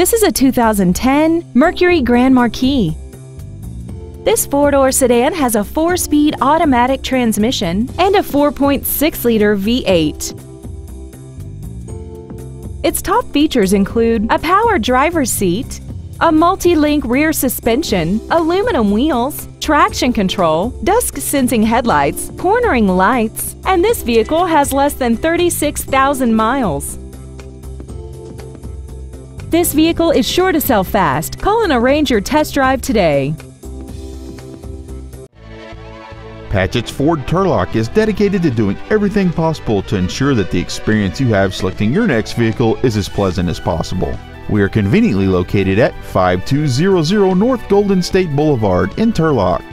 This is a 2010 Mercury Grand Marquis. This four-door sedan has a four-speed automatic transmission and a 4.6-liter V8. Its top features include a power driver's seat, a multi-link rear suspension, aluminum wheels, traction control, dusk sensing headlights, cornering lights, and this vehicle has less than 36,000 miles. This vehicle is sure to sell fast. Call and arrange your test drive today. Patchett's Ford Turlock is dedicated to doing everything possible to ensure that the experience you have selecting your next vehicle is as pleasant as possible. We are conveniently located at 5200 North Golden State Boulevard in Turlock.